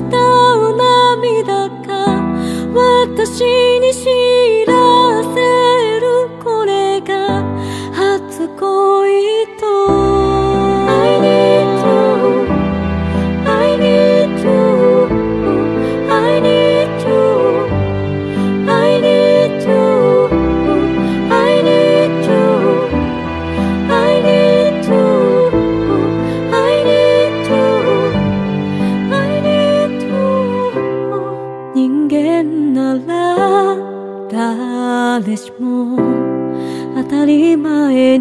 伝う涙が私 kalima e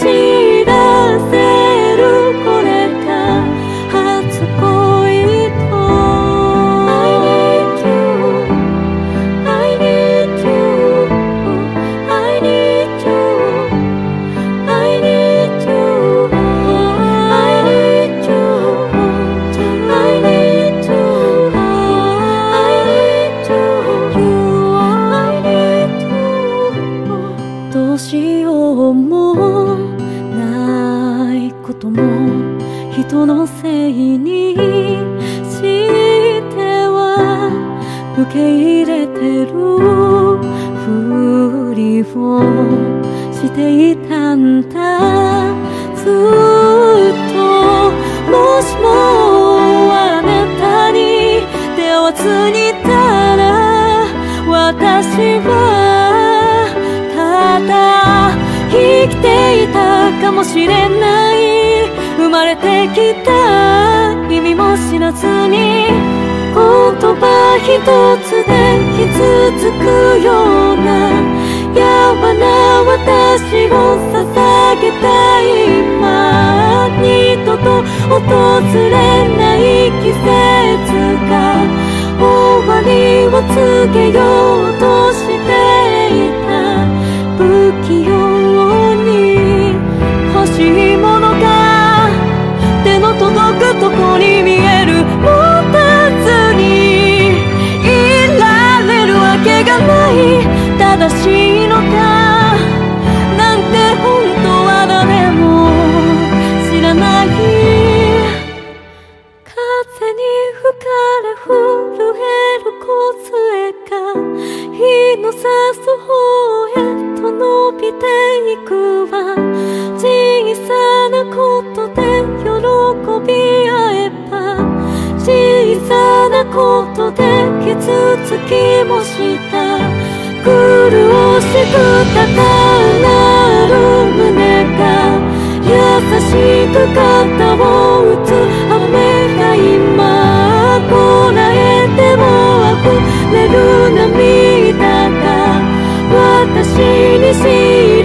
记忆け入れてる。ふりをしていたんだ。ずっともしもあなたに出会わずにいたら私はただ生きていたかもしれない。生まれてきた意味も知らずに言葉一つで傷つくようなやわな私を捧げたい今二度と訪れない季節が終わりを告げようとしていた。不器用に欲しいもの傷つきもした。苦しく高鳴る胸が優しく肩を打つ。雨が今こらえても溢れる涙が私に知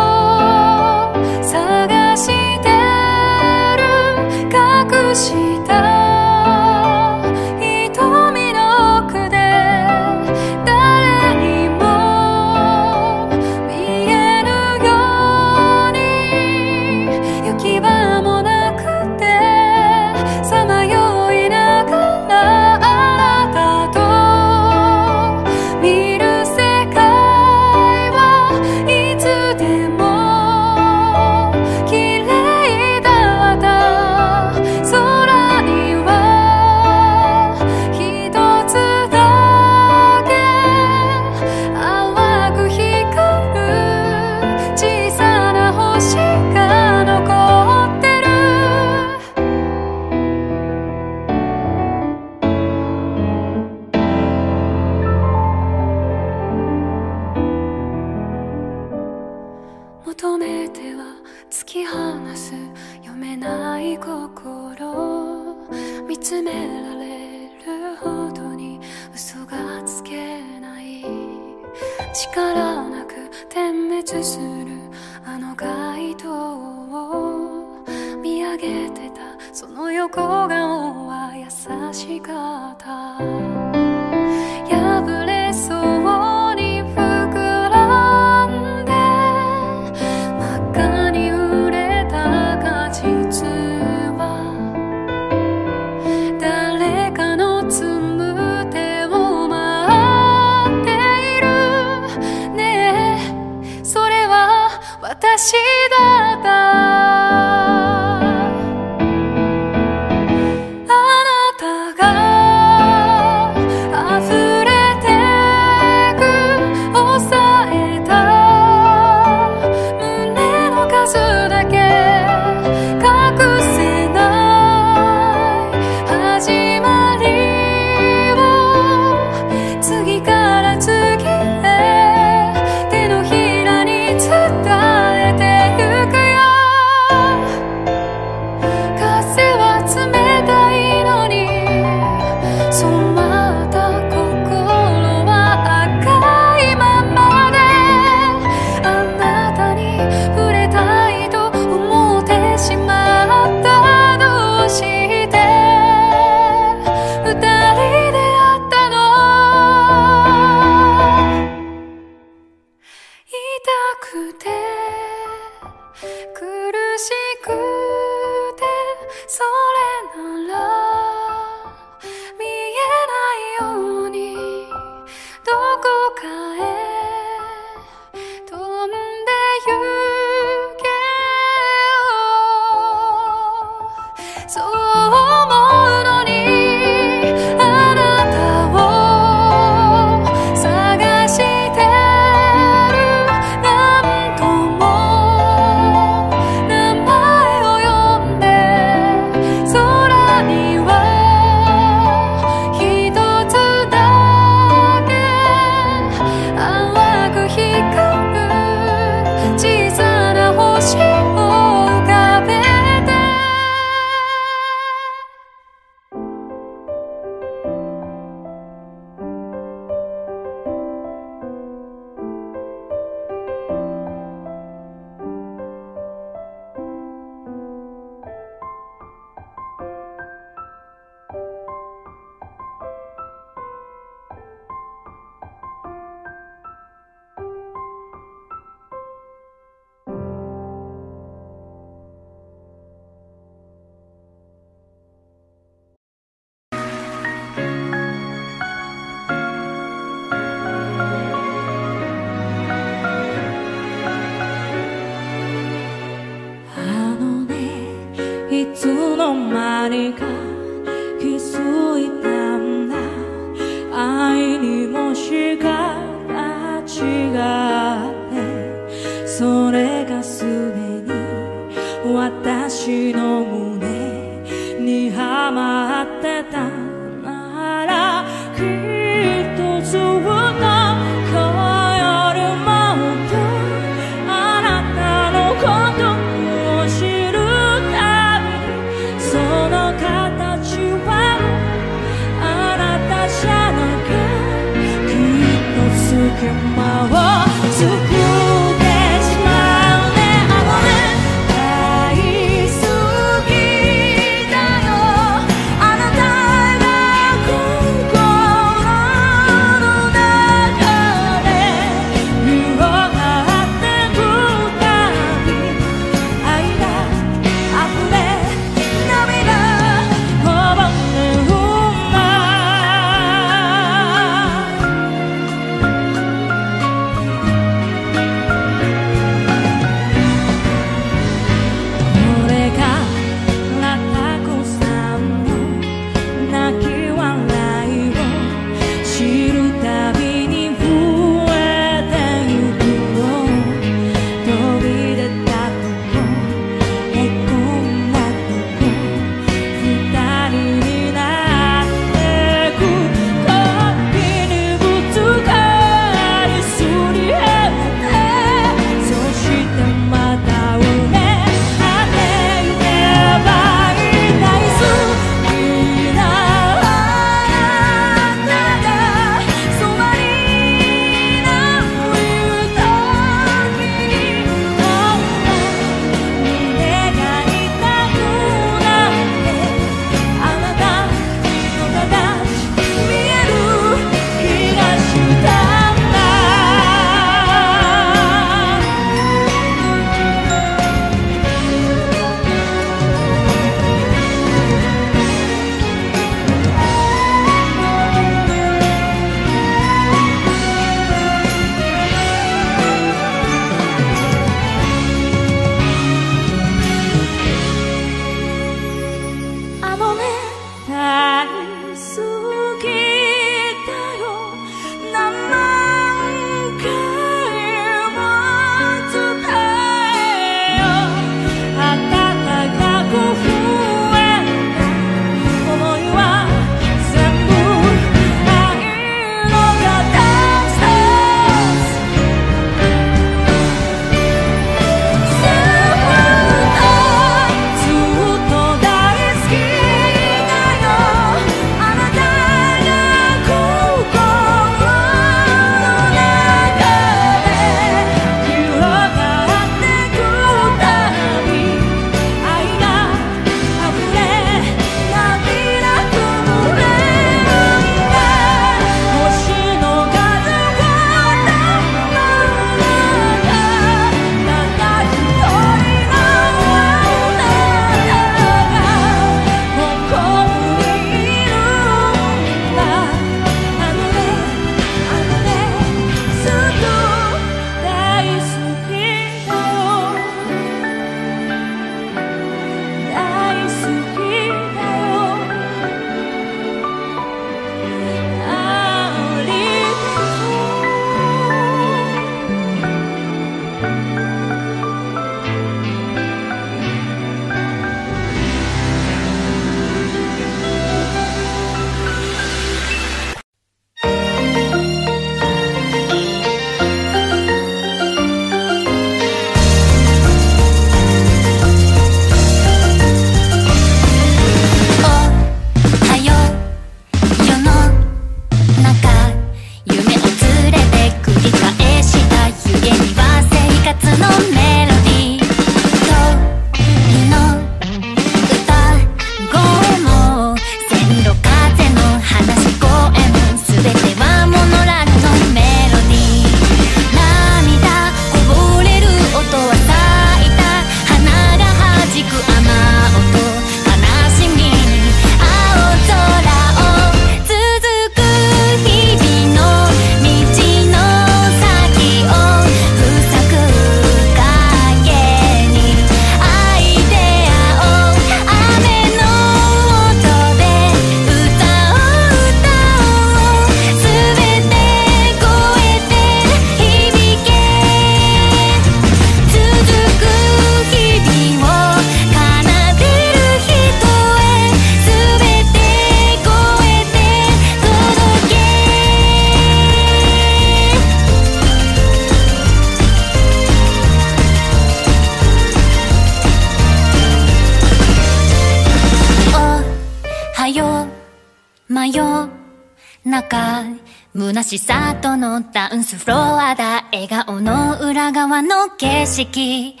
の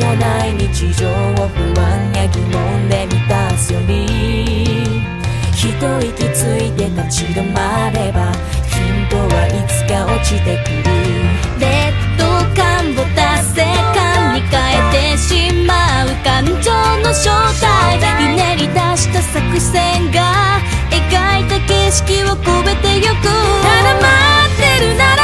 のない日常を不安や疑問で満たすより一息ついて立ち止まればヒントはいつか落ちてくる。劣等感を達成感に変えてしまう感情の正体ひねり出した作戦が描いた景色を超えてゆく。ただ待ってるなら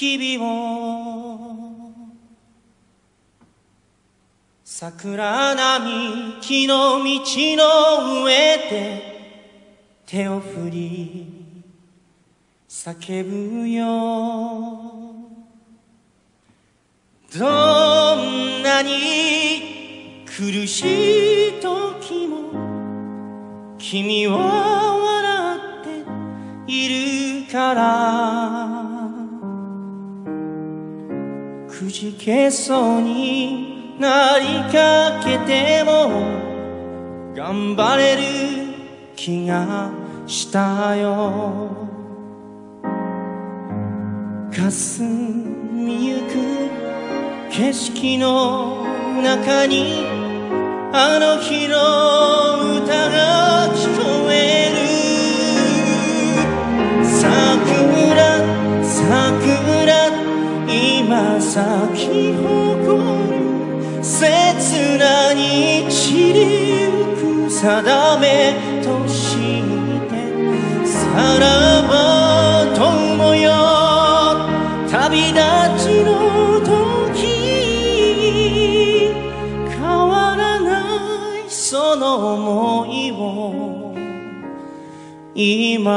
日々を桜並木の道の上で手を振り叫ぶよどんなに苦しい時も君は笑っているから。じけそうになりかけても頑張れる気がしたよ。霞みゆく景色の中にあの日の歌が聞こえる。桜桜。咲き誇る切な日りゆく定めとしてさらば友よ旅立ちの時変わらないその想いを今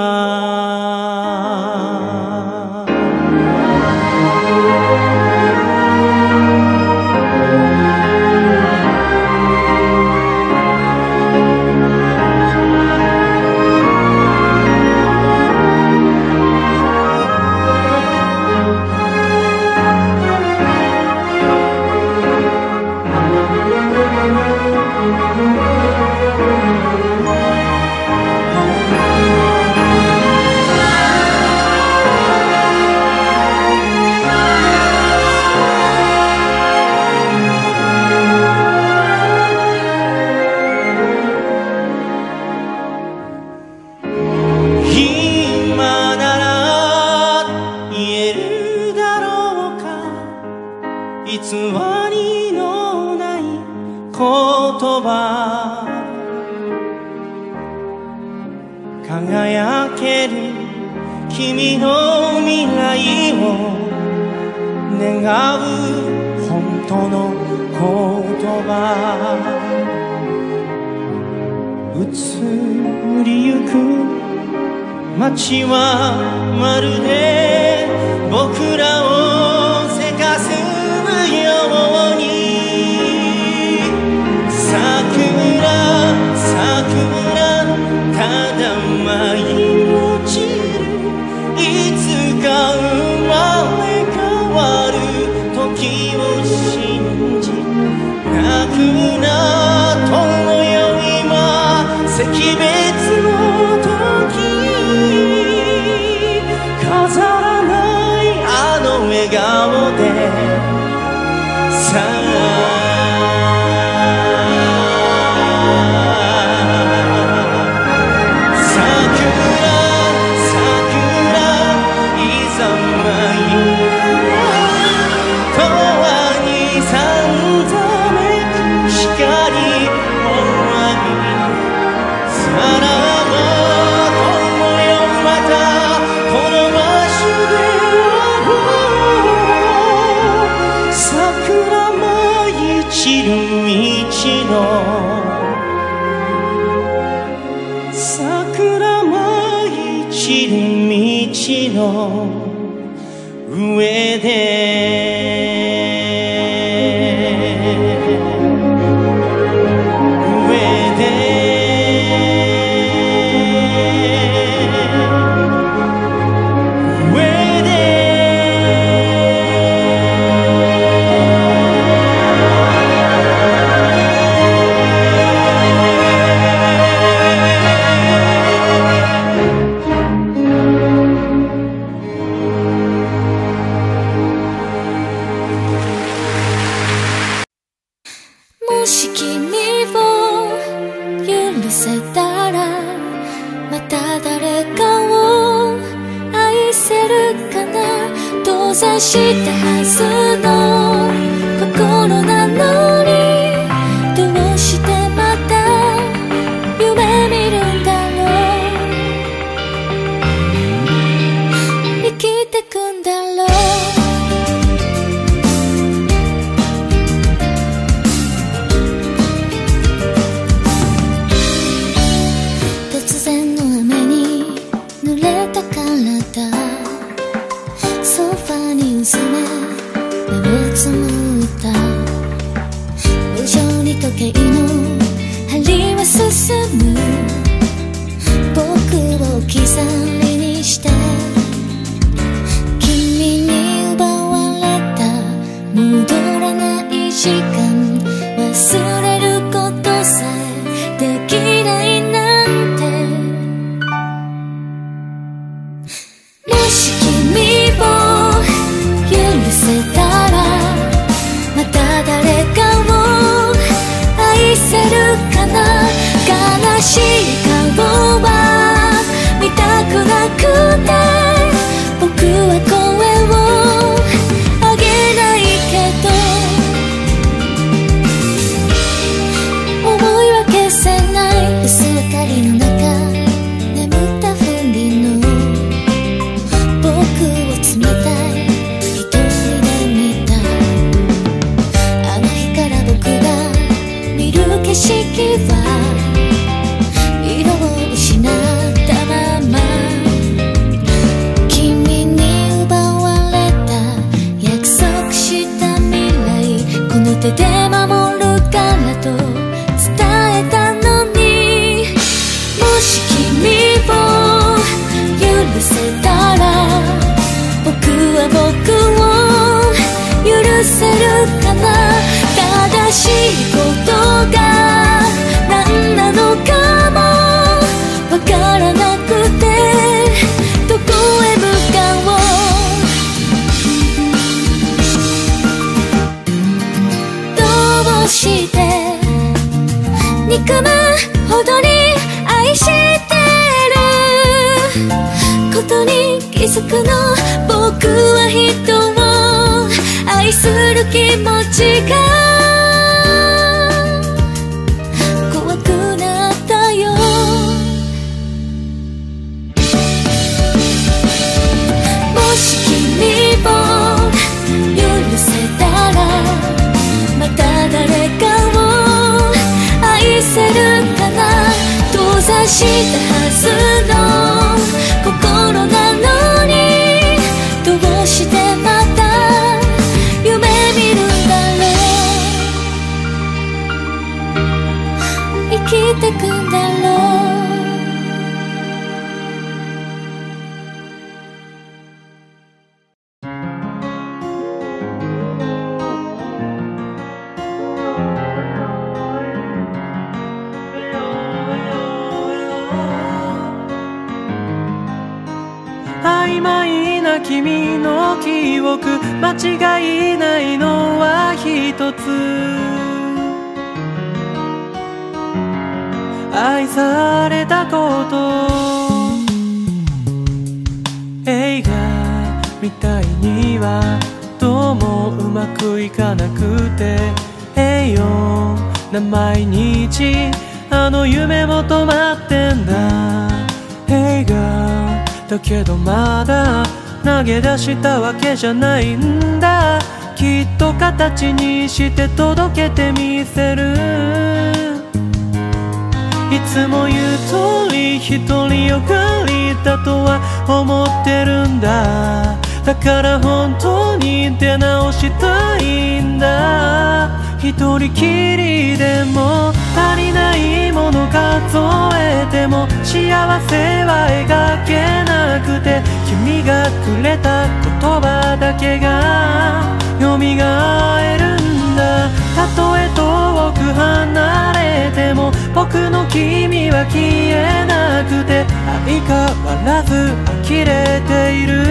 僕の君は消えなくて相変わらず呆れている。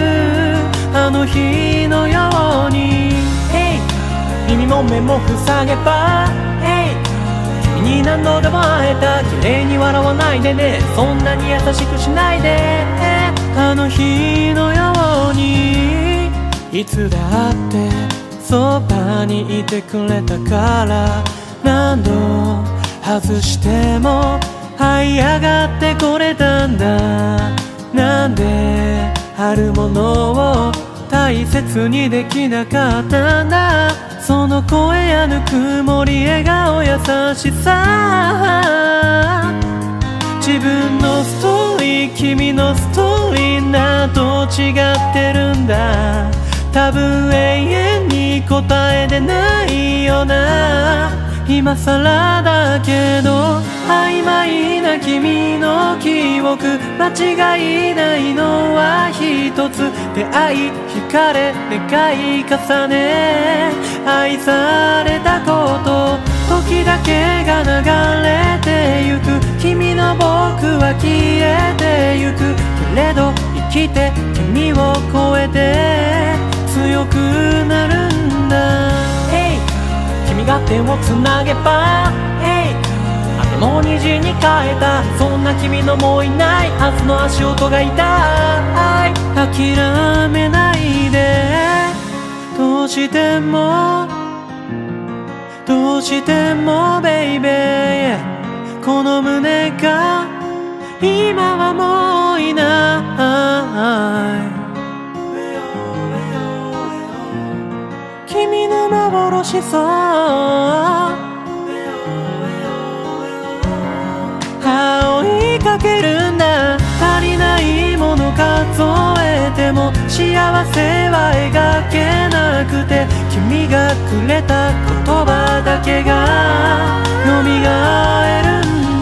あの日のように。Hey! 耳も目も塞げば Hey! 君に何度でも会えた。綺麗に笑わないでね。そんなに優しくしないで。あの日のように。いつだってそばにいてくれたから。何度外しても這い上がってこれたんだ。なんであるものを大切にできなかったんだ。その声やぬくもり笑顔優しさ。自分のストーリー君のストーリーなど違ってるんだ。多分永遠に答えでないよな。今更だけど曖昧な君の記憶間違いないのは一つ。出会い惹かれ願い重ね。愛されたこと時だけが流れてゆく。君の僕は消えてゆく。けれど生きて君を超えて強くなるんだ、君が手をつなげば、hey あても虹に変えた。そんな君のもういない明日の足音が痛い諦めないで。どうしても。どうしてもベイベーこの胸が今はもういない。君の幻さ追いかけるんだ足りないもの数えても幸せは描けなくて君がくれた言葉だけが蘇るんだ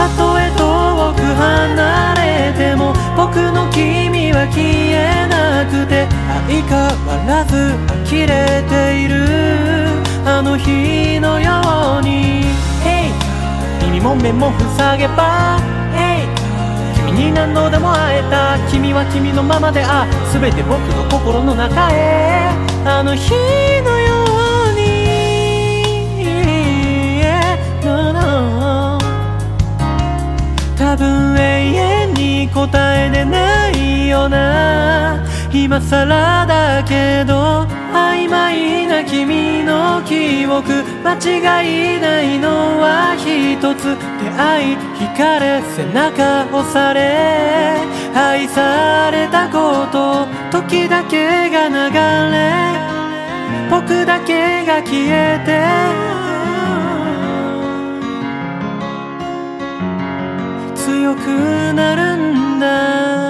たとえ遠く離れても僕の君は消えなくて相変わらず呆れているあの日のように。Hey! 耳も目も塞げば。君に何度でも会えた。君は君のままであ全て僕の心の中へ。あの日のように。多分永遠に答えでないよな。今更だけど曖昧な君の記憶間違いないのは一つ。出会い惹かれ背中押され。愛されたこと時だけが流れ。僕だけが消えて強くなるんだ。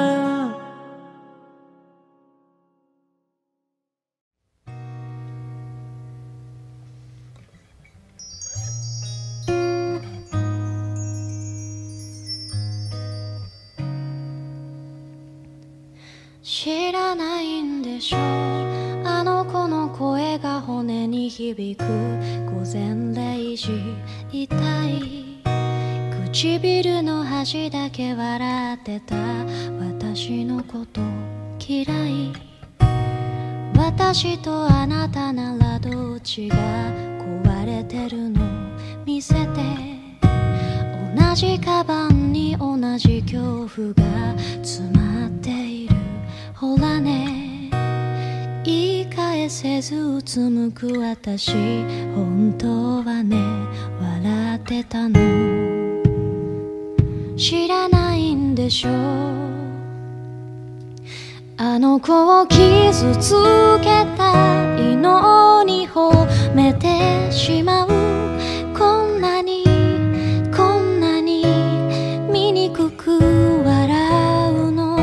てた。私のこと嫌い。私とあなたならどっちが壊れてるの？見せて。同じカバンに同じ恐怖が詰まっている。ほらね。言い返せずうつむく私。本当はね。笑ってたの。知らないんでしょうあの子を傷つけたいのに褒めてしまうこんなにこんなに醜く笑うの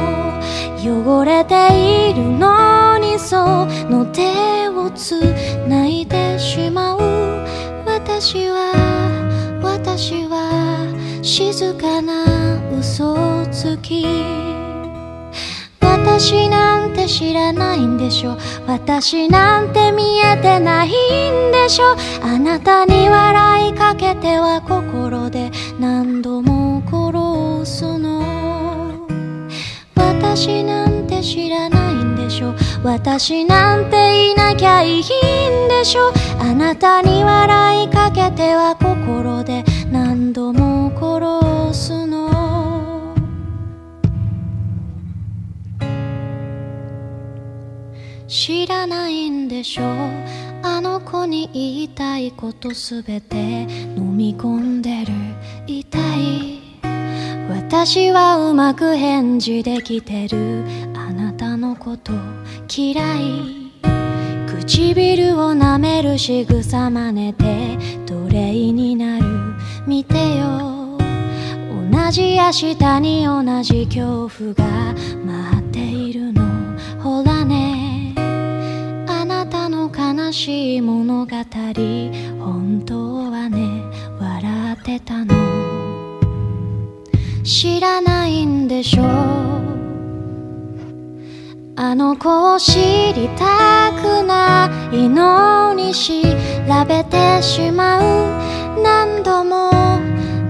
汚れているのにその手をつないでしまう私は私は静かな嘘つき。私なんて知らないんでしょ。私なんて見えてないんでしょ。あなたに笑いかけては心で何度も殺すの。私なんて知らないんでしょ。私なんていなきゃいいんでしょ。あなたに笑いかけては心で何度も知らないんでしょ。うあの子に言いたいことすべて飲み込んでる。痛い。私はうまく返事できてる。あなたのこと嫌い。唇を舐める仕草真似て奴隷になる。見てよ。同じ明日に同じ恐怖が待しい物語。本当はね笑ってたの。知らないんでしょう。あの子を知りたくないのに調べてしまう。何度も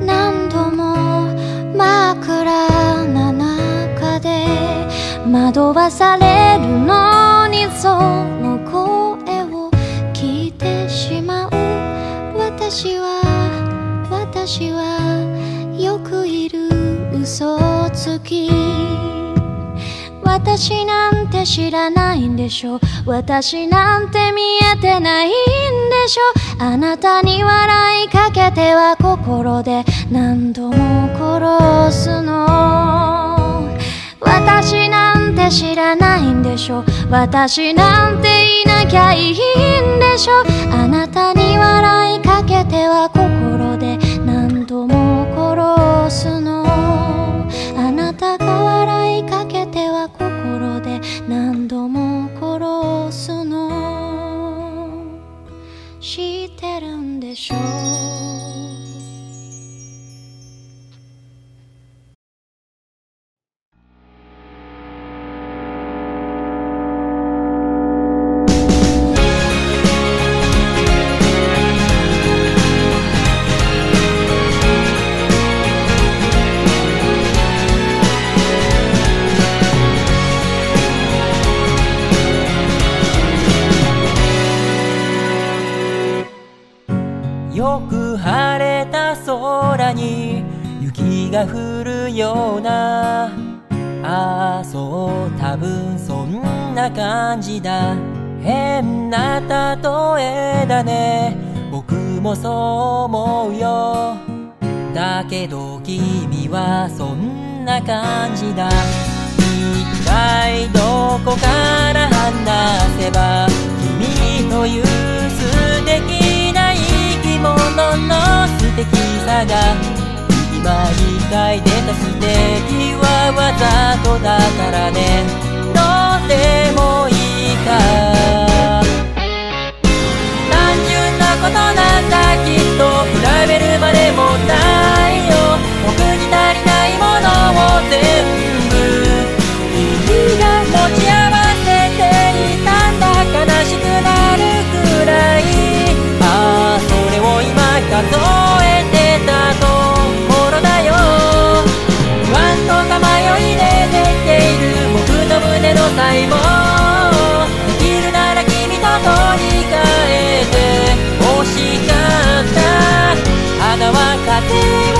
何度も枕の中で惑わされるのにその私は私はよくいる嘘つき。私なんて知らないんでしょ私なんて見えてないんでしょあなたに笑いかけては心で何度も殺すの。私なんて知らないんでしょ私なんていなきゃいいんでしょあなたに笑いかけては心で何度も殺すの。あなたが笑いかけては心で何度も殺すの。知ってるんでしょ雪が降るようなああそう多分そんな感じだ。変な例えだね。僕もそう思うよ。だけど君はそんな感じだ。一体どこから話せば君という素敵な生き物の素敵さが毎い出たステーはわざとだからね。どうでもいいか。単純なことなんだきっと比べるまでもないよ。僕に足りないものを全部。君が持ち合わせていたんだ。悲しくなるくらい。ああそれを今数え際もできるなら君と取り替えて欲しかった。花は家庭を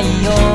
ないよ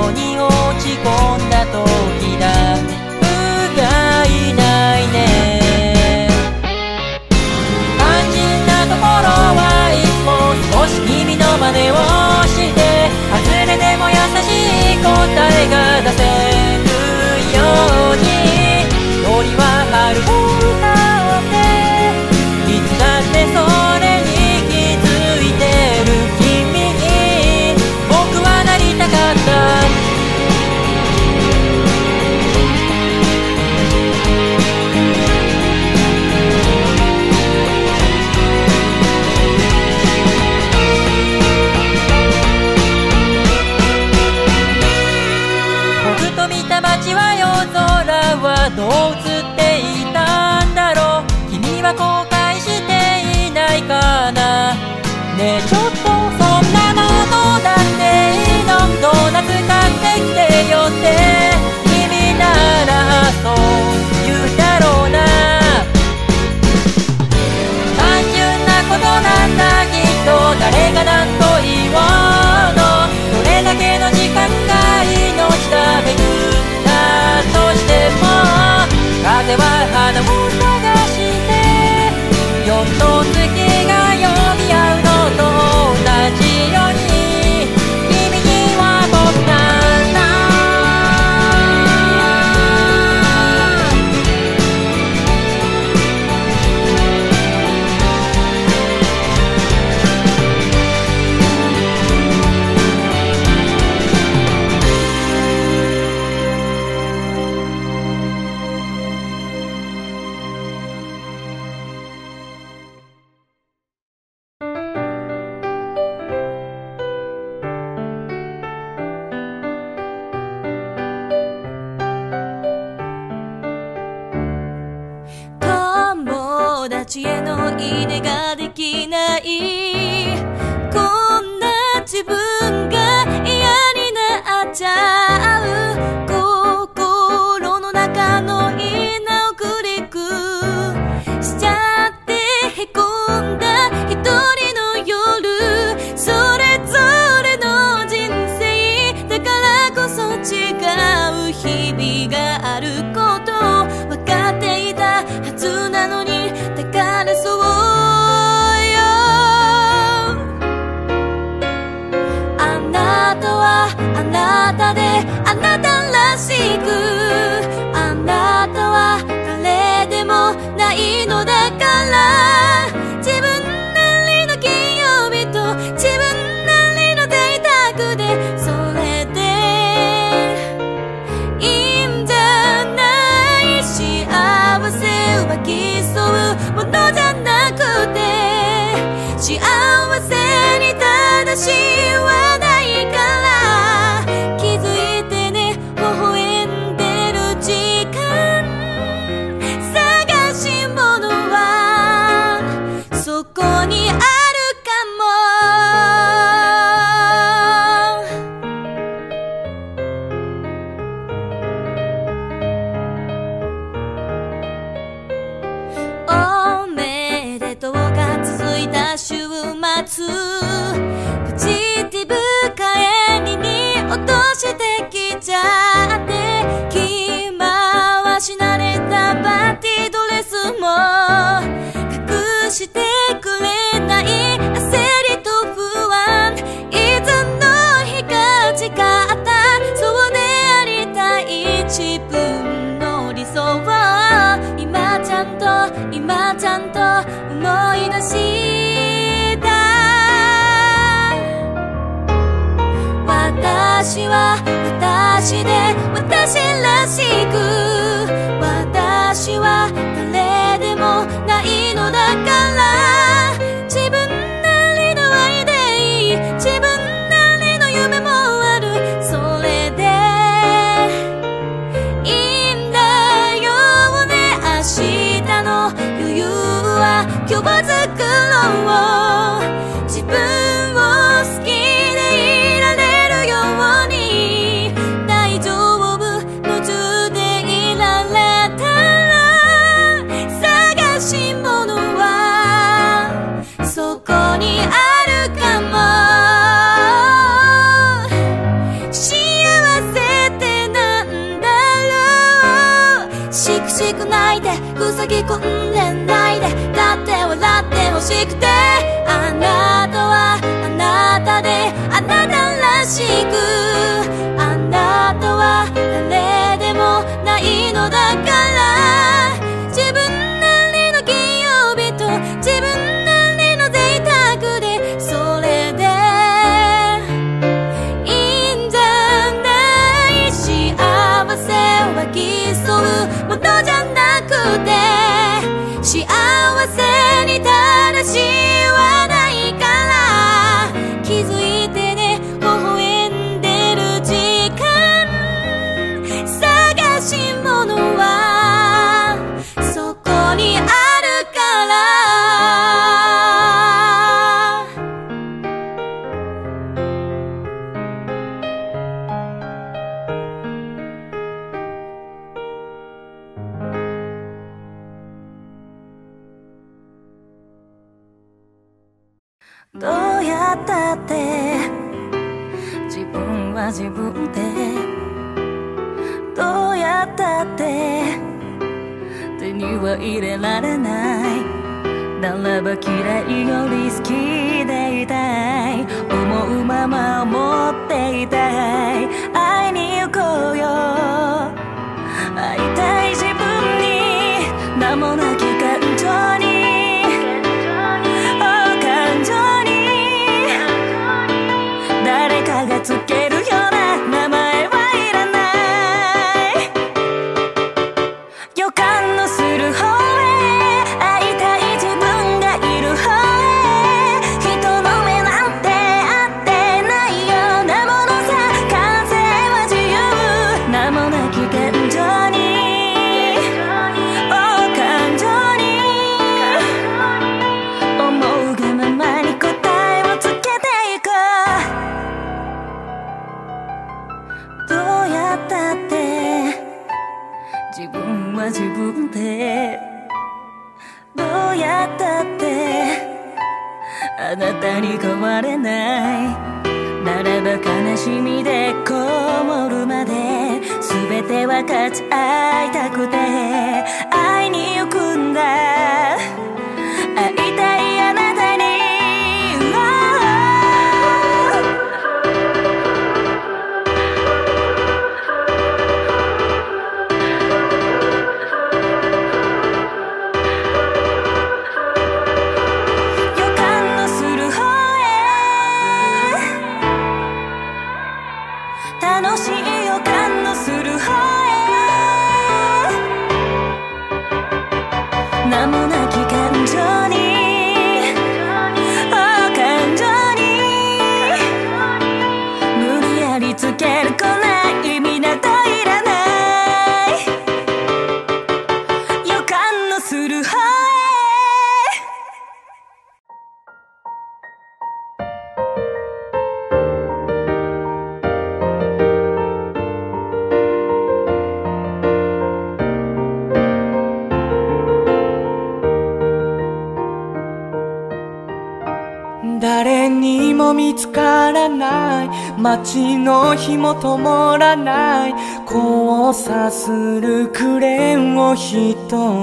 の火も灯らない交差するクレーンを一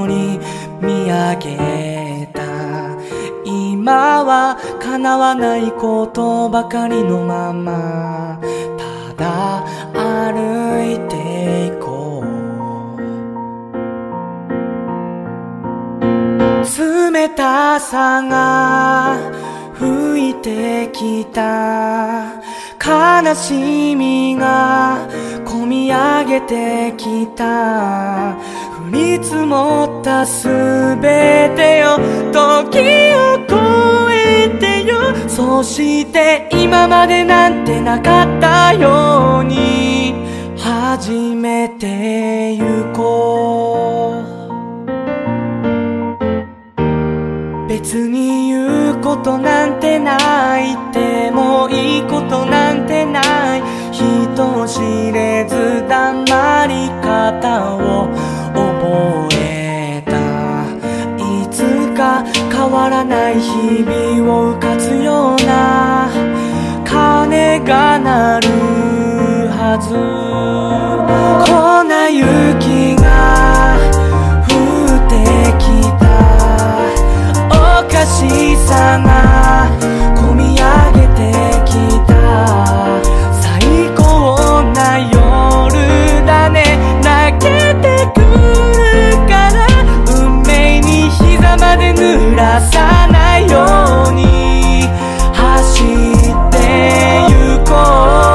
人見上げた。今は叶わないことばかりのまま。ただ歩いていこう。冷たさが吹いてきた。悲しみが込み上げてきた降り積もったすべてよ時を超えてよそして今までなんてなかったように始めてゆこう。別に言うことなんてないって人知れず黙り方を覚えた。いつか変わらない日々を浮かつような鐘が鳴るはず。粉雪が降ってきた。おかしさがまで濡らさないように走ってゆこう。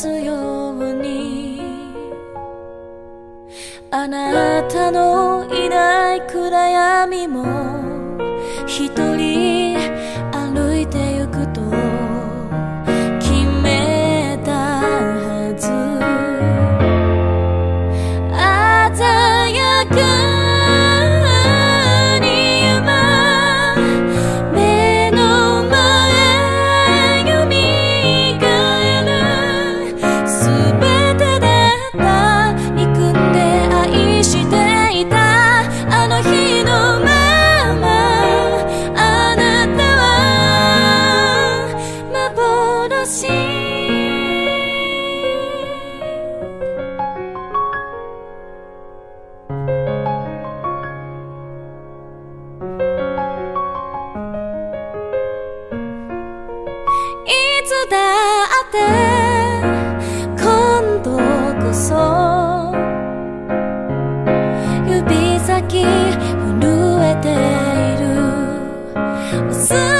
すように。あなたのいない暗闇も忘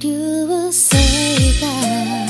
You. will say that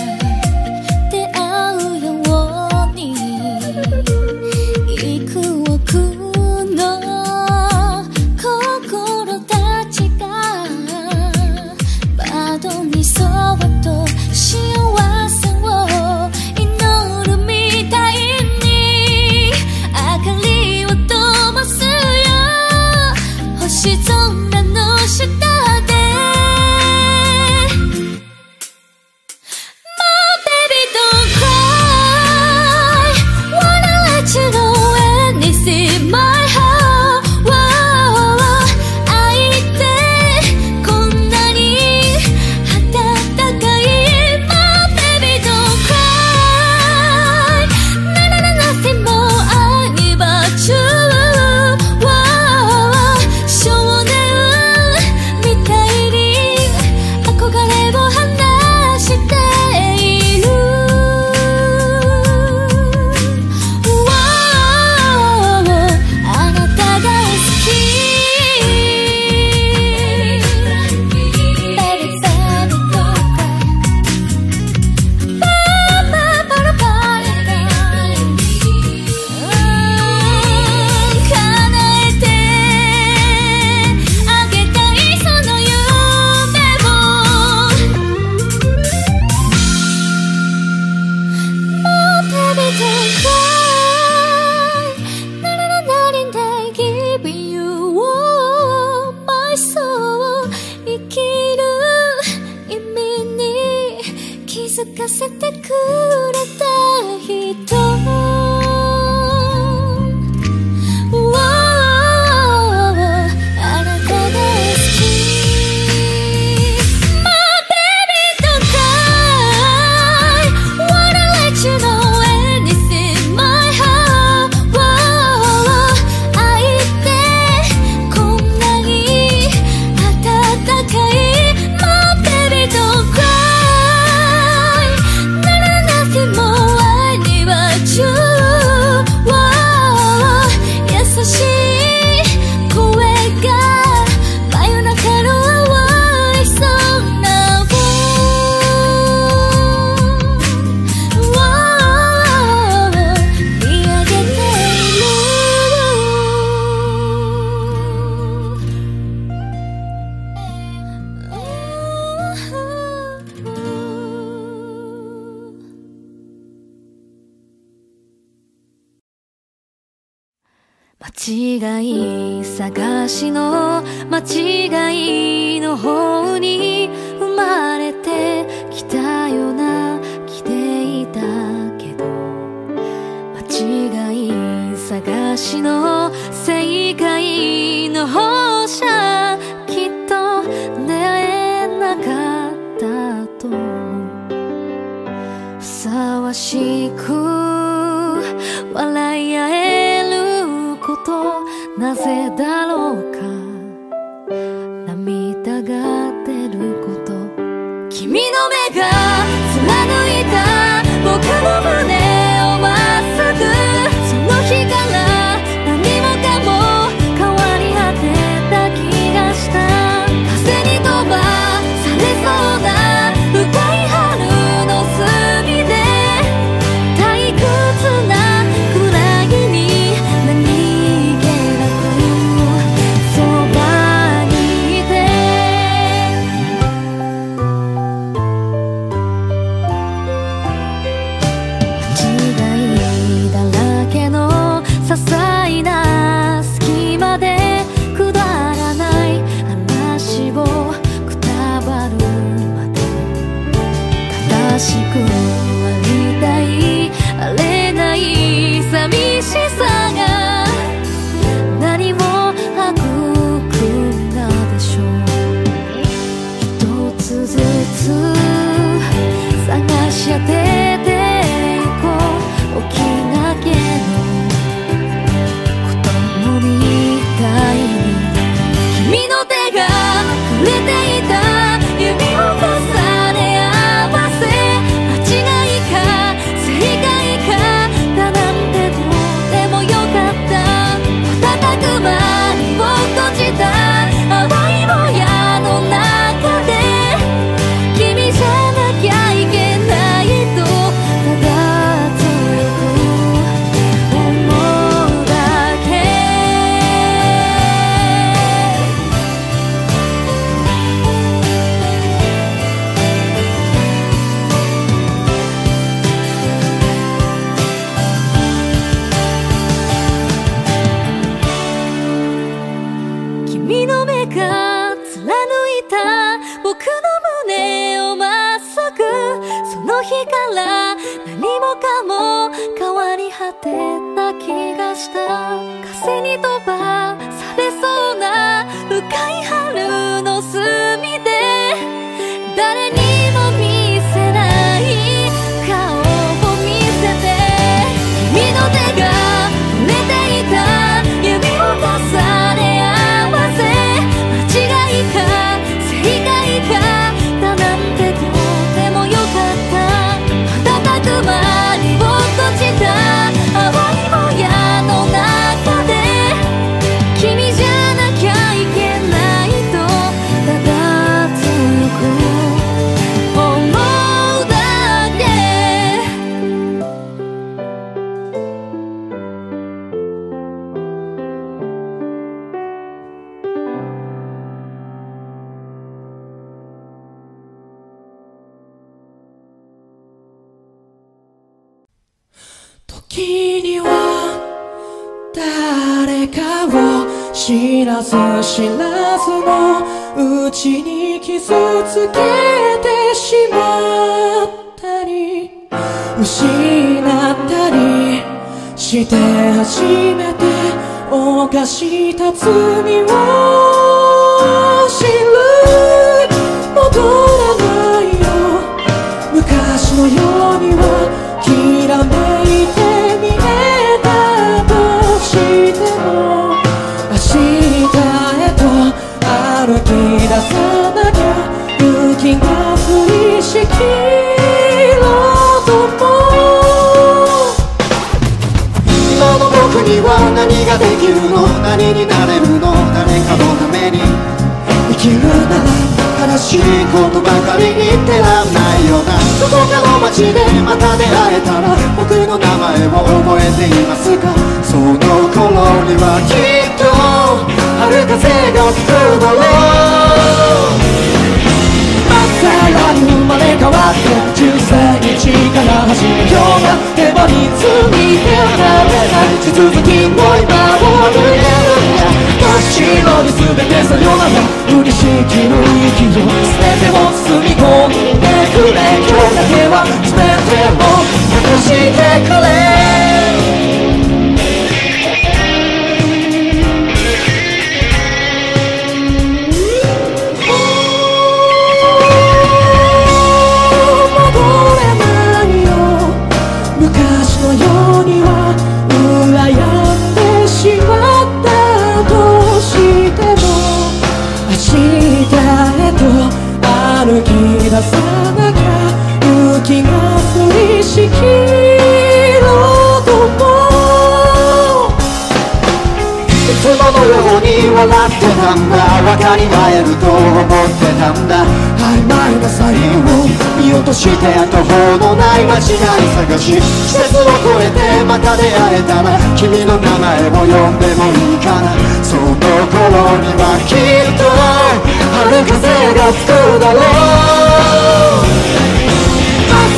を呼んでもいいかなその頃にはきっと春風が吹くだろう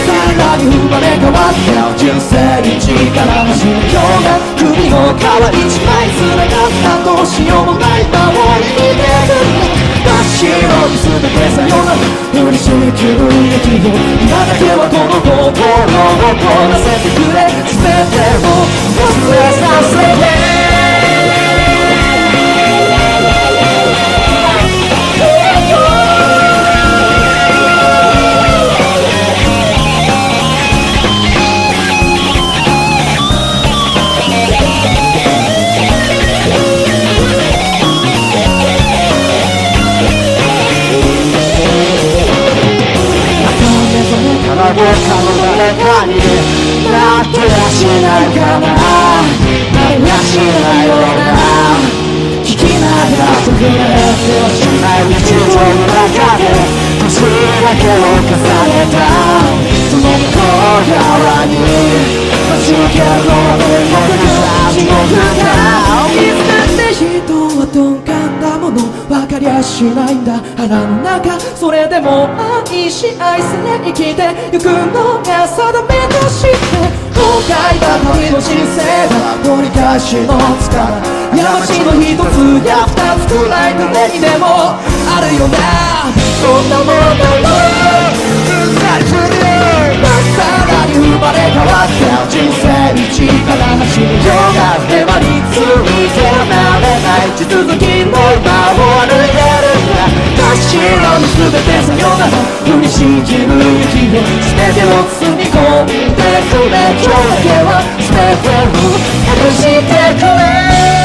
さらに生まれ変わって人生一から始めようが首の皮一枚つながったどうしようもない守りに出る白に全てさよなら降りしきる息を今だけはこの心を凍らせてくれ全てを忘れさせてからどうかの誰かになってやしないかななりやしないような聞きながら特別をしない日常の中で年だけを重ねたその向こう側に待ち受けるのは僕のの札いつだしないんだ。腹の中それでも愛し愛され生きてゆくのが定めとして。後悔ばかりの人生だ折り返しのつかない山地の一つや二つくらい誰にでもあるよな。そんなものだろう。さらに生まれ変わって人生一から走る。ようが手間について離れない地続きの今を抜ける。んだ真っ白に全てさよなら降りしじる雪を全てを積み込んでくれ今日だけは全てを隠してくれ。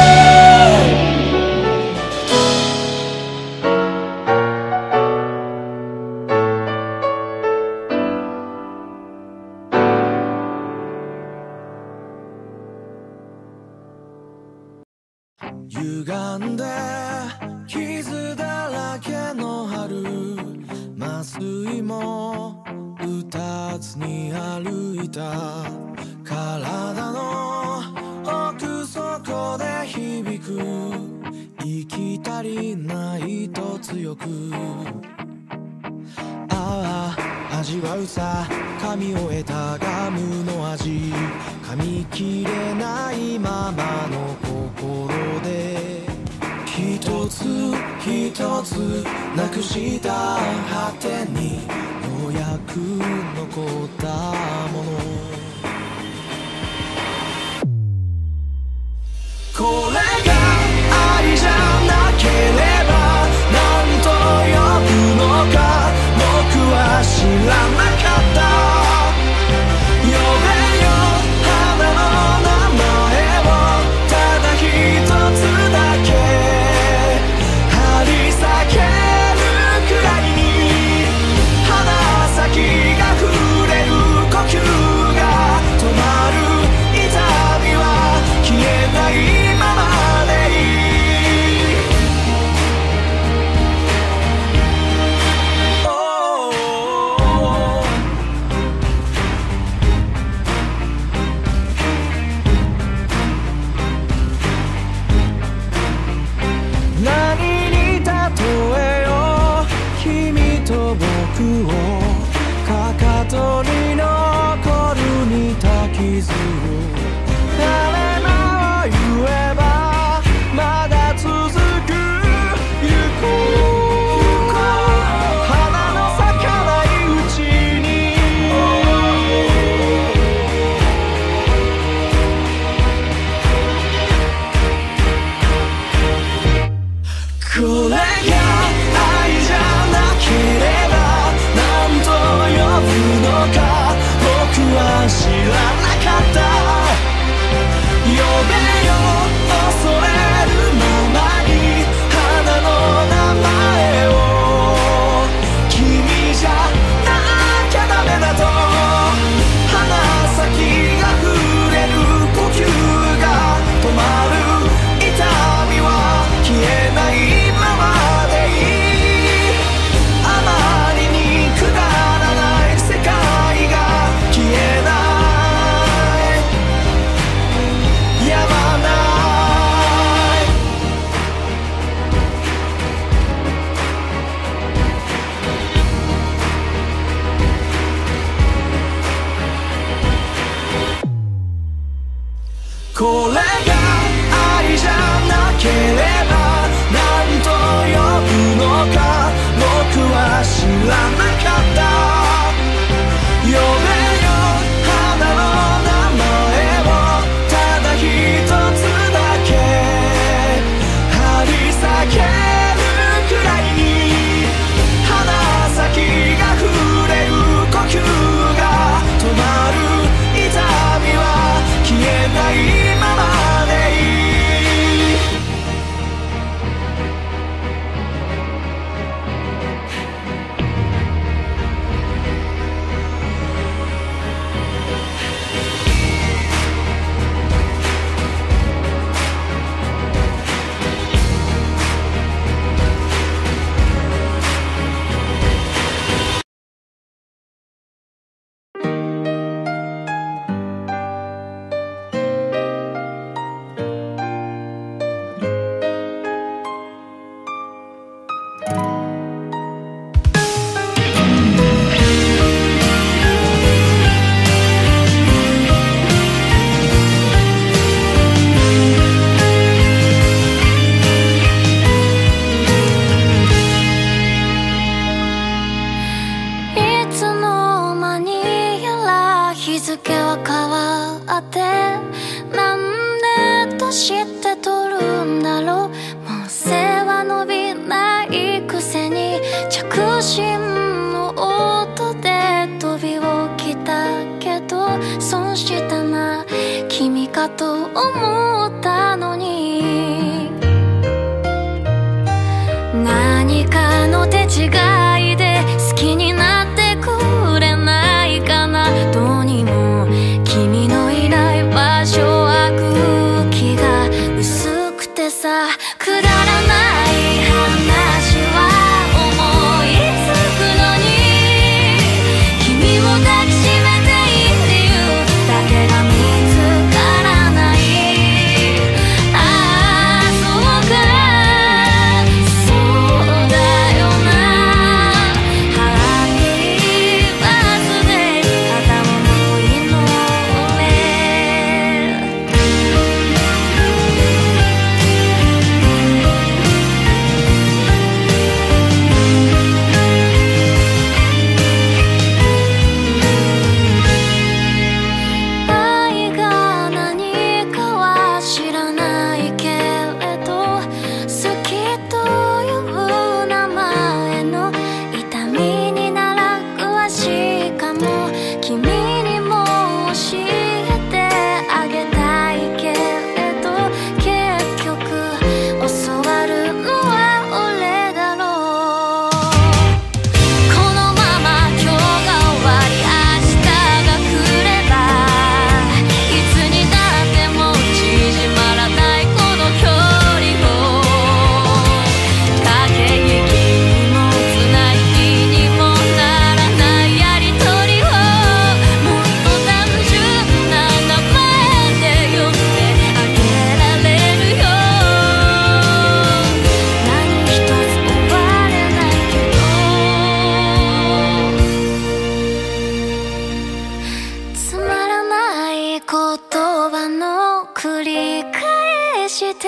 して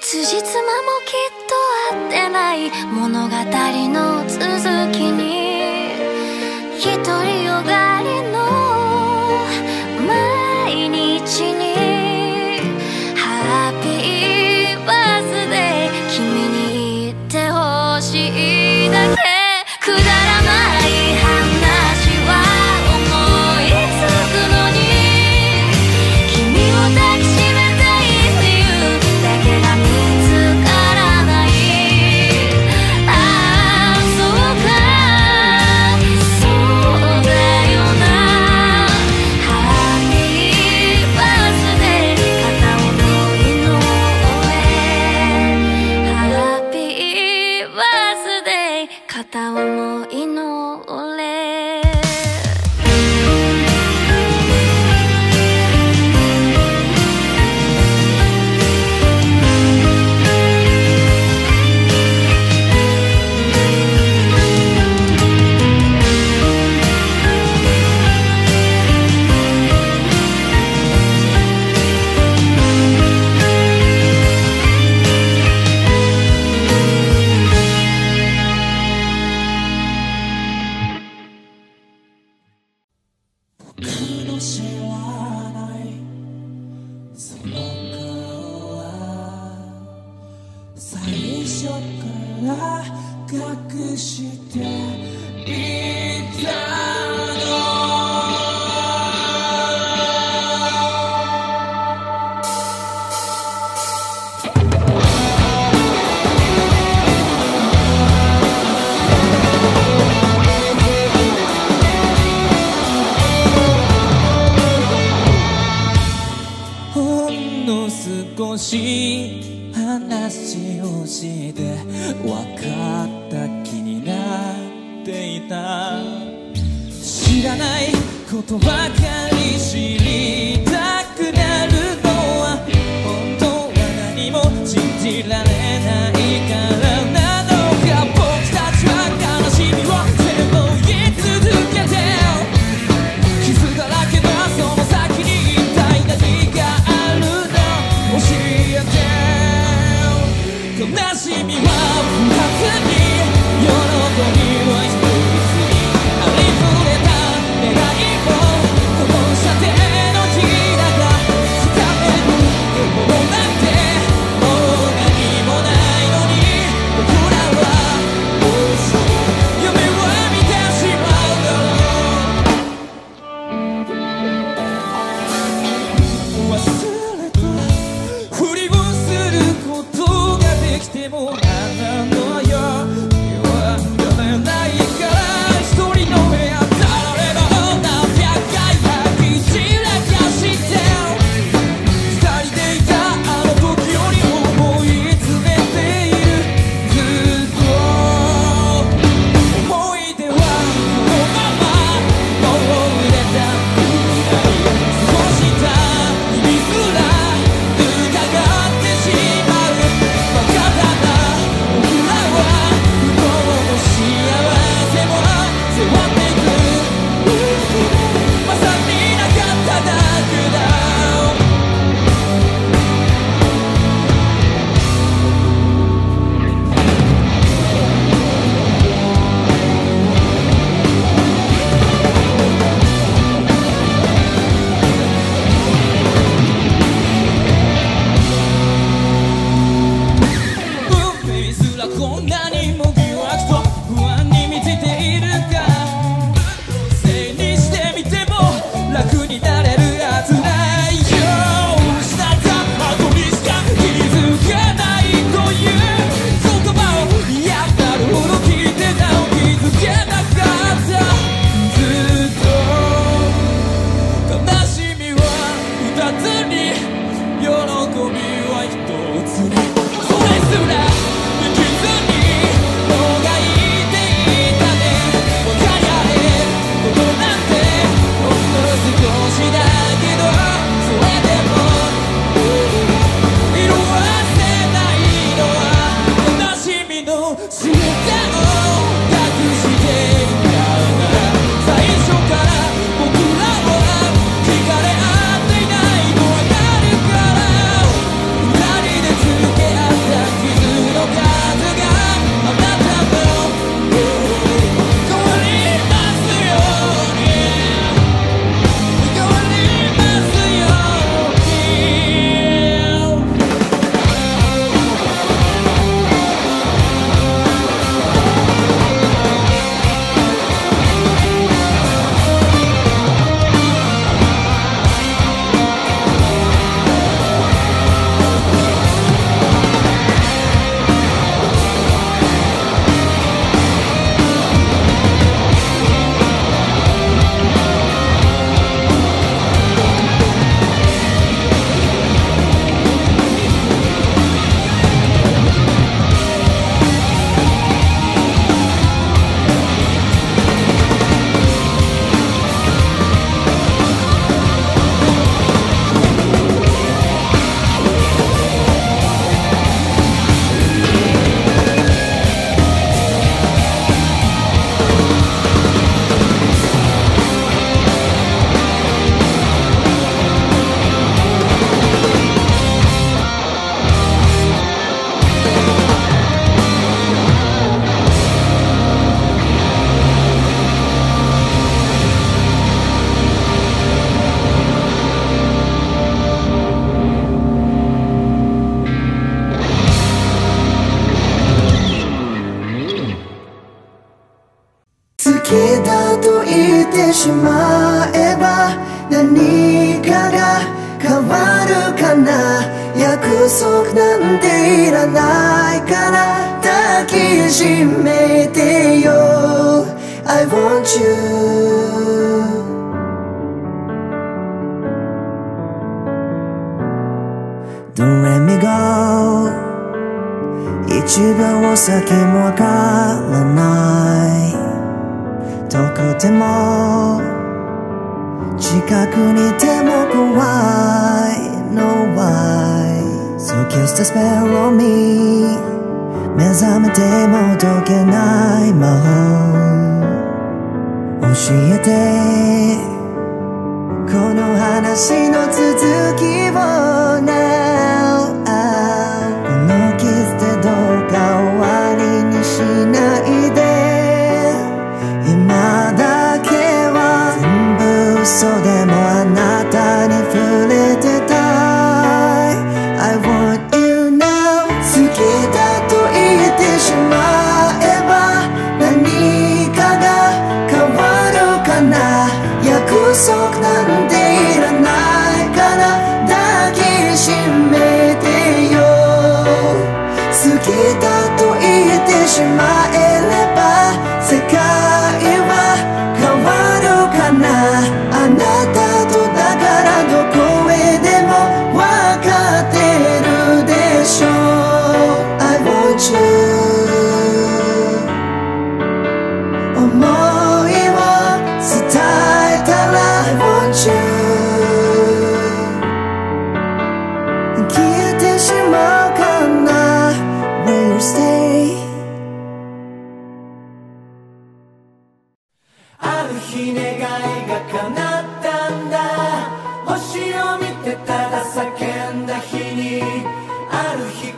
辻褄もきっと合ってない。物語の続きに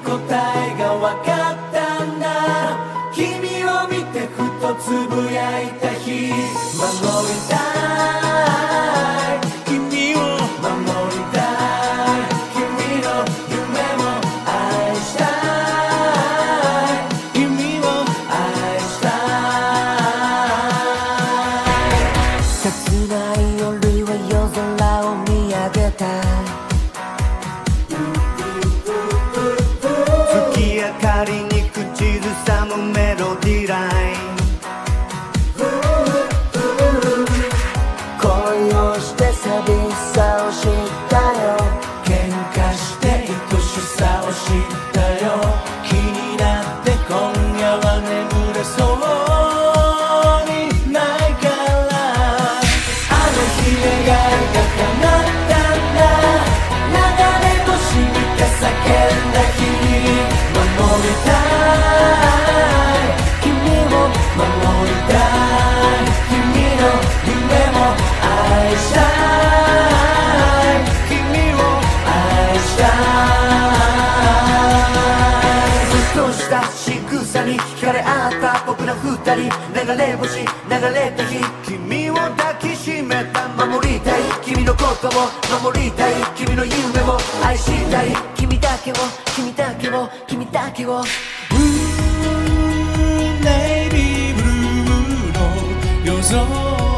答えが分かったんだ。君を見てふとつぶやいた日。守りたい。流れ星流れた日君を抱きしめた。守りたい。君のことも守りたい。君の夢も愛したい。君だけを君だけを君だけを。Ooh, Lady Blue の夜空。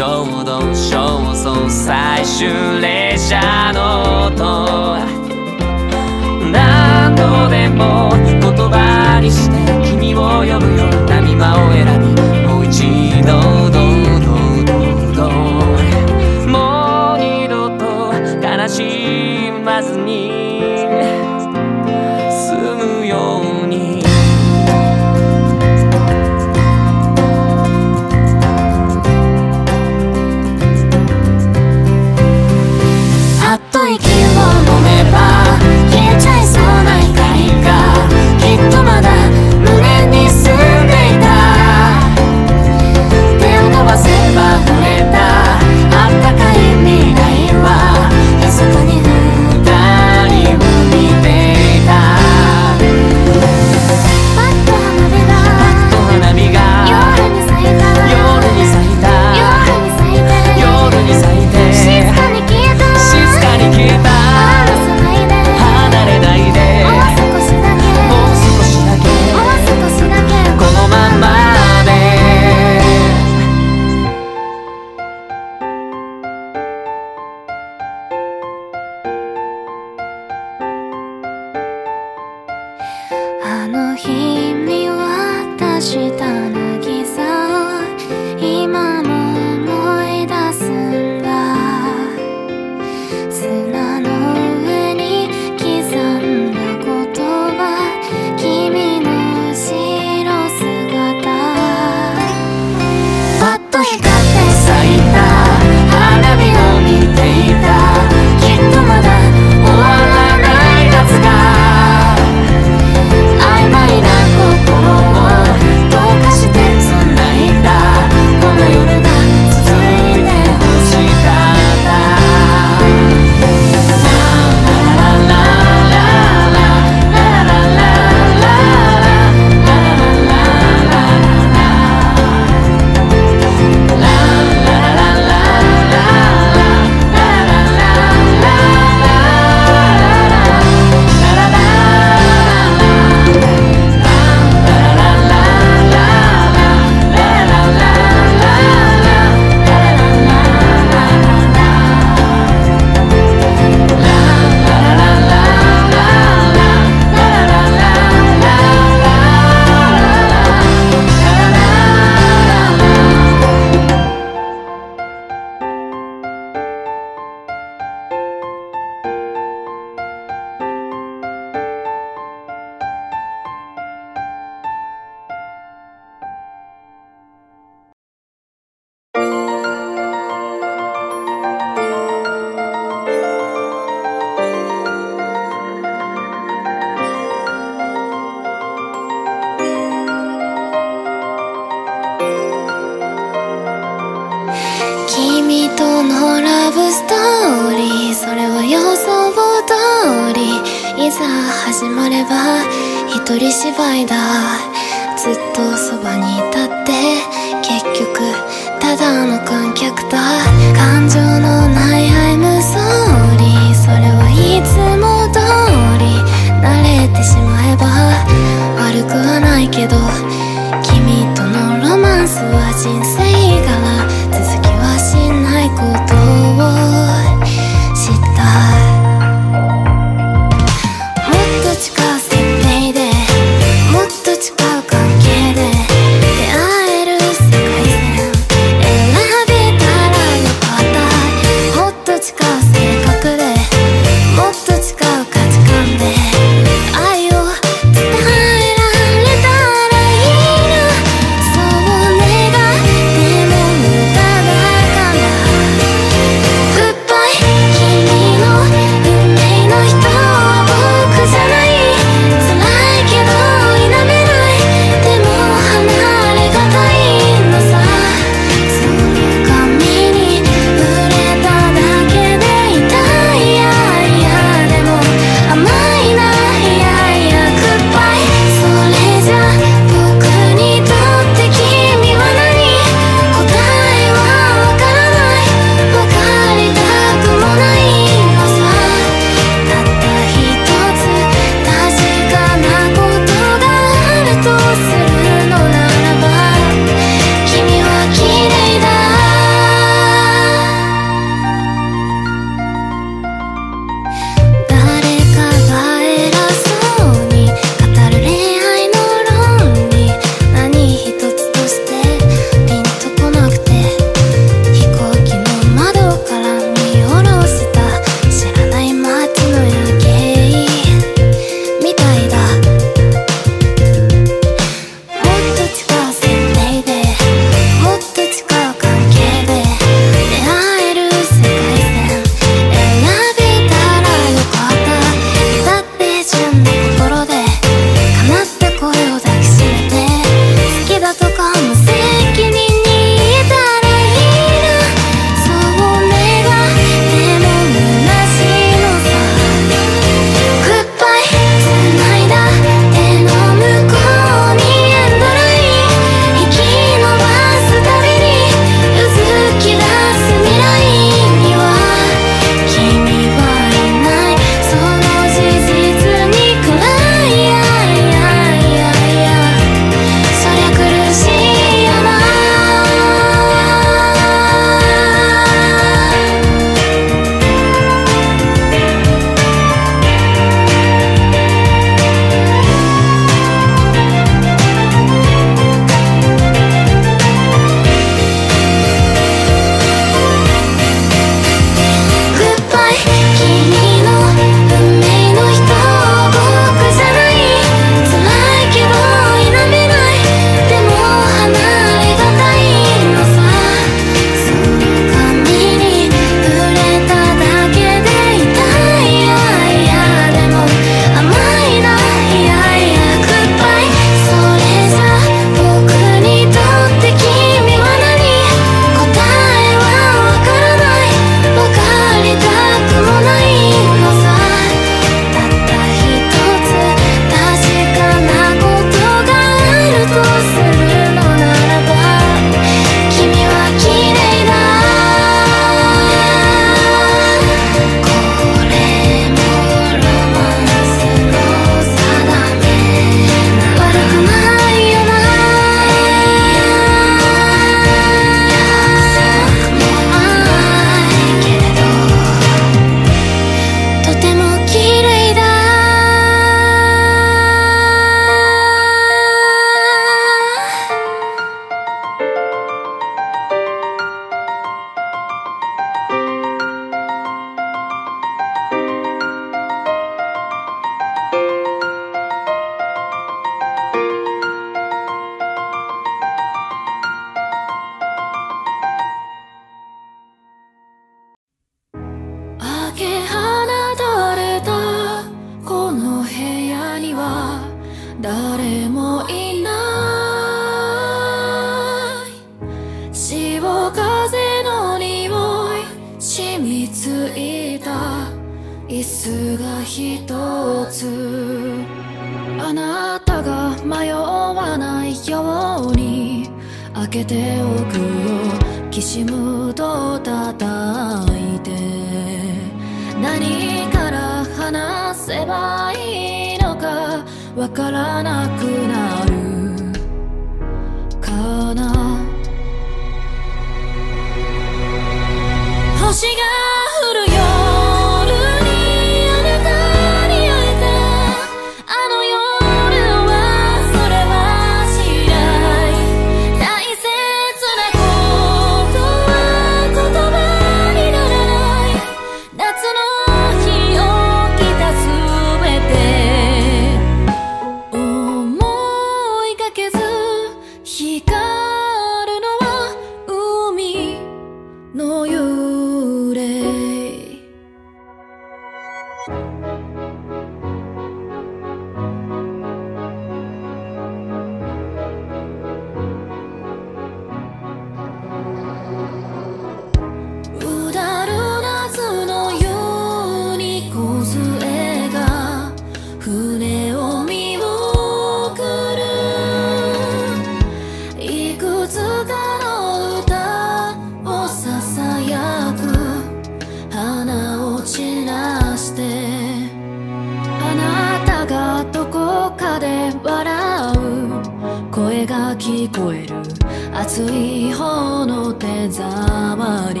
水泡の手触り。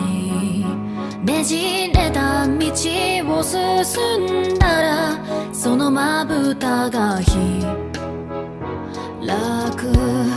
ねじれた道を進んだらそのまぶたが開く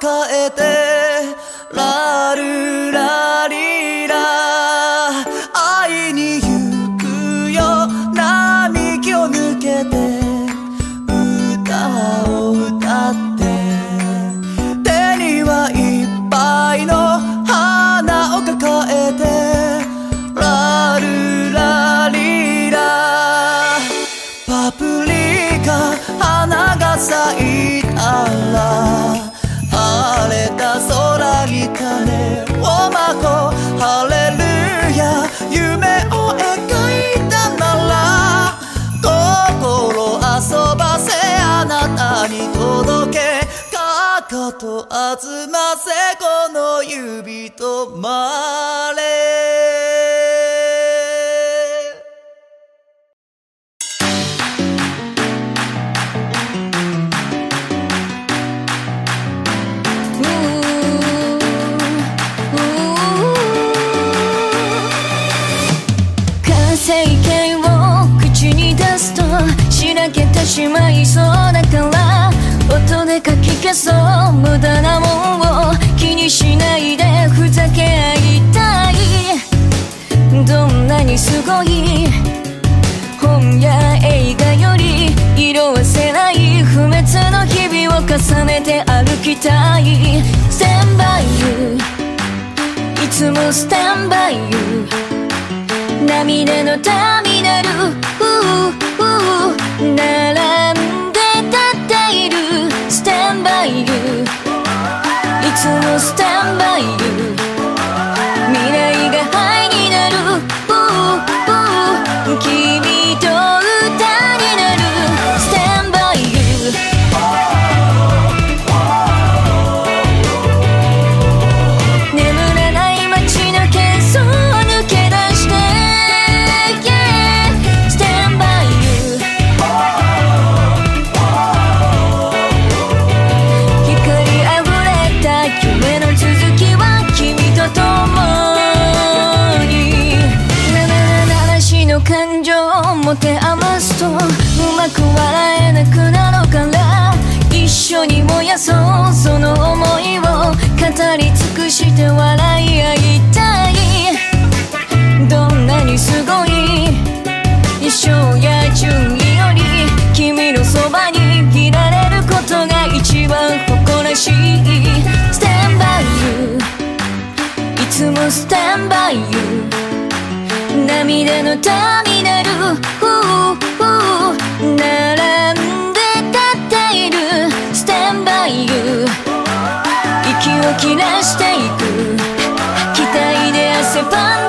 抱えて指とまれ。口に出すとしてしまいそうだから音でかき消そう。無駄なもんをどんなにすごい本や映画より色褪せない不滅の日々を重ねて歩きたい。Stand by you いつも Stand by you 涙のターミナル。並んで立っている。Stand by you いつも Stand by you 衣装や順位より君のそばにいられることが一番誇らしい Stand by you いつも Stand by you 涙のターミナル。並んで立っている。Stand by you 息を切らしていく。期待で汗ばむ